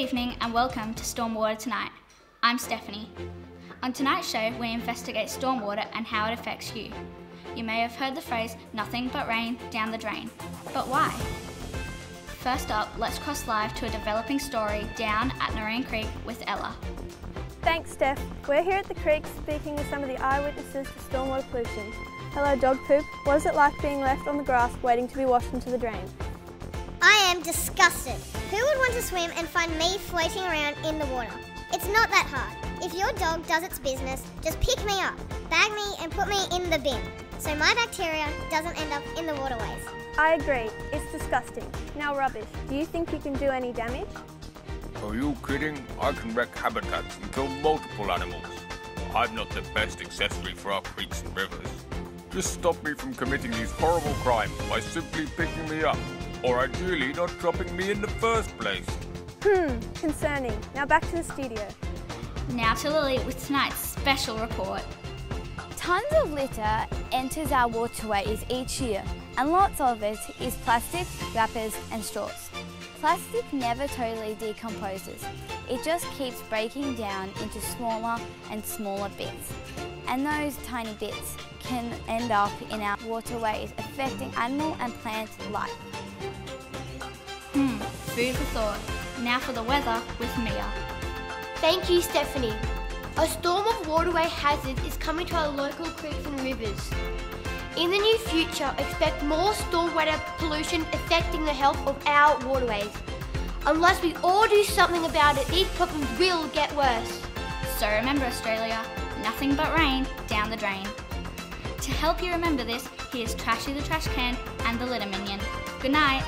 evening and welcome to Stormwater Tonight. I'm Stephanie. On tonight's show, we investigate stormwater and how it affects you. You may have heard the phrase, nothing but rain down the drain. But why? First up, let's cross live to a developing story down at Nareen Creek with Ella. Thanks, Steph. We're here at the creek speaking with some of the eyewitnesses to stormwater pollution. Hello, dog poop. What is it like being left on the grass waiting to be washed into the drain? I am disgusted. Who would want to swim and find me floating around in the water? It's not that hard. If your dog does its business, just pick me up, bag me and put me in the bin so my bacteria doesn't end up in the waterways. I agree. It's disgusting. Now rubbish. Do you think you can do any damage? Are you kidding? I can wreck habitats and kill multiple animals. I'm not the best accessory for our creeks and rivers. Just stop me from committing these horrible crimes by simply picking me up, or ideally not dropping me in the first place. Hmm, concerning. Now back to the studio. Now to Lily with tonight's special report. Tons of litter enters our waterways each year, and lots of it is plastic, wrappers, and straws. Plastic never totally decomposes. It just keeps breaking down into smaller and smaller bits. And those tiny bits can end up in our waterways, affecting animal and plant life. Hmm, food for thought. Now for the weather with Mia. Thank you, Stephanie. A storm of waterway hazard is coming to our local creeks and rivers. In the near future, expect more stormwater pollution affecting the health of our waterways. Unless we all do something about it, these problems will get worse. So remember, Australia, nothing but rain down the drain. To help you remember this, here's Trashy the Trash Can and the Litter Minion. Good night.